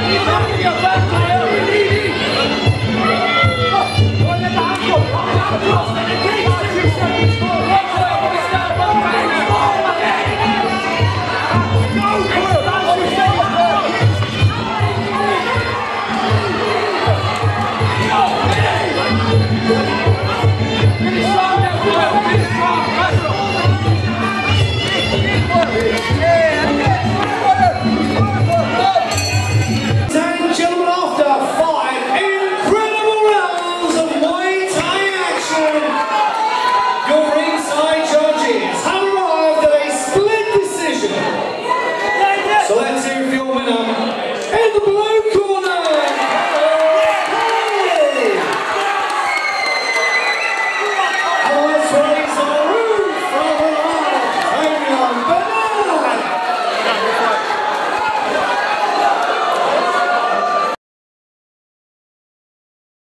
and